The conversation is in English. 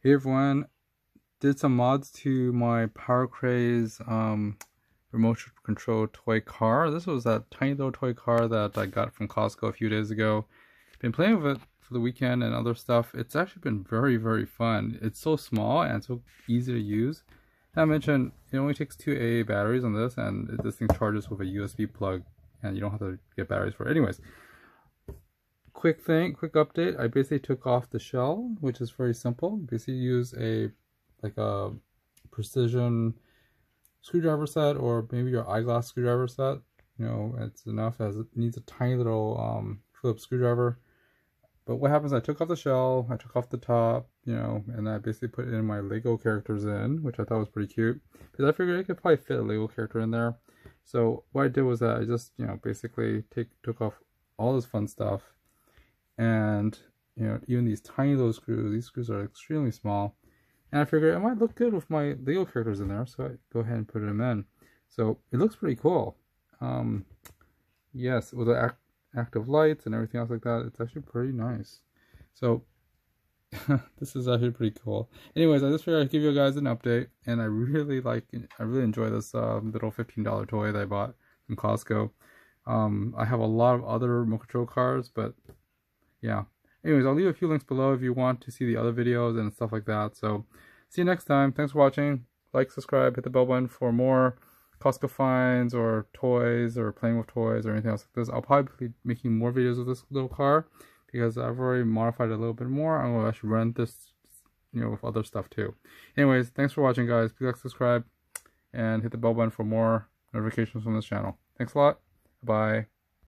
Hey everyone, did some mods to my Power Craze um, remote control toy car. This was that tiny little toy car that I got from Costco a few days ago. Been playing with it for the weekend and other stuff. It's actually been very, very fun. It's so small and so easy to use. And I mentioned it only takes two AA batteries on this and this thing charges with a USB plug and you don't have to get batteries for it. Anyways, quick thing, quick update. I basically took off the shell, which is very simple. Basically use a like a precision screwdriver set or maybe your eyeglass screwdriver set. You know, it's enough as it needs a tiny little um, Phillips screwdriver. But what happens, I took off the shell, I took off the top, you know, and I basically put in my Lego characters in, which I thought was pretty cute. Because I figured I could probably fit a Lego character in there. So what I did was that I just, you know, basically take took off all this fun stuff and you know even these tiny little screws these screws are extremely small. And I figured it might look good with my Lego characters in there so I go ahead and put them in. So it looks pretty cool. Um, yes with the act active lights and everything else like that it's actually pretty nice. So this is actually pretty cool. Anyways I just figured I'd give you guys an update and I really like I really enjoy this uh, little $15 toy that I bought from Costco. Um, I have a lot of other remote control cars but yeah. Anyways, I'll leave a few links below if you want to see the other videos and stuff like that. So, see you next time. Thanks for watching. Like, subscribe, hit the bell button for more Costco finds or toys or playing with toys or anything else like this. I'll probably be making more videos of this little car because I've already modified it a little bit more. I'm going to actually run this, you know, with other stuff too. Anyways, thanks for watching, guys. Please like, subscribe, and hit the bell button for more notifications from this channel. Thanks a lot. Bye.